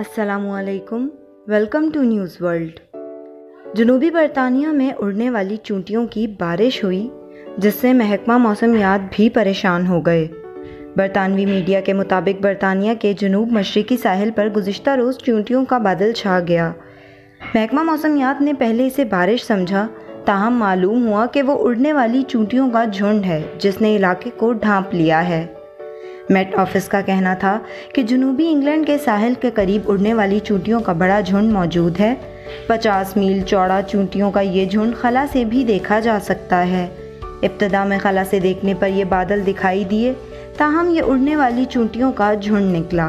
असलकुम welcome to news world जनूबी बरतानिया में उड़ने वाली चूंटियों की बारिश हुई, जिससे महकमा मौसमियात भी परेशान हो गए। बरतानवी मीडिया के मुताबिक बरतानिया के जनूब मशरकी साहिल पर गुज्त रोज़ चूंटियों का बादल छा गया। महकमा मौसमियात ने पहले इसे बारिश समझा। ताहम मालूम हुआ कि वो उड़ने वाली चूंटियों का झुंड है, जिसने इलाके को ढांप लिया है। मेट ऑफ़िस का कहना था कि जनूबी इंग्लैंड के साहिल के करीब उड़ने वाली चूंटियों का बड़ा झुंड मौजूद है। 50 मील चौड़ा चूंटियों का ये झुंड खला से भी देखा जा सकता है। इब्तदा में खला से देखने पर यह बादल दिखाई दिए, ताहम ये उड़ने वाली चूंटियों का झुंड निकला।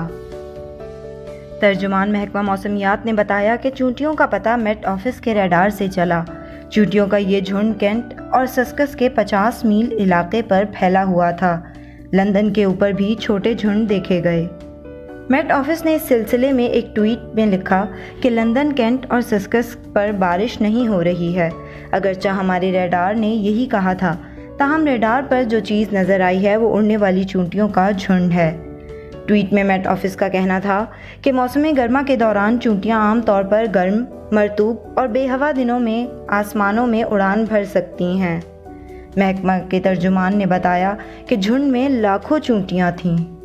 तर्जुमान महकमा मौसमियात ने बताया कि चूंटियों का पता मेट ऑफ़िस के रेडार से चला। चूंटियों का ये झुंड कैंट और सस्कस के 50 मील इलाके पर फैला हुआ था। लंदन के ऊपर भी छोटे झुंड देखे गए। मेट ऑफ़िस ने इस सिलसिले में एक ट्वीट में लिखा कि लंदन, कैंट और सस्कस पर बारिश नहीं हो रही है। अगरचा हमारे रेडार ने यही कहा था, ताहम रेडार पर जो चीज़ नज़र आई है, वो उड़ने वाली चूंटियों का झुंड है। ट्वीट में मेट ऑफ़िस का कहना था कि मौसम गर्मा के दौरान चूंटियाँ आमतौर पर गर्म, मरतूब और बेहवा दिनों में, आसमानों में उड़ान भर सकती हैं। महकमा के तर्जुमान ने बताया कि झुंड में लाखों चूंटियाँ थीं।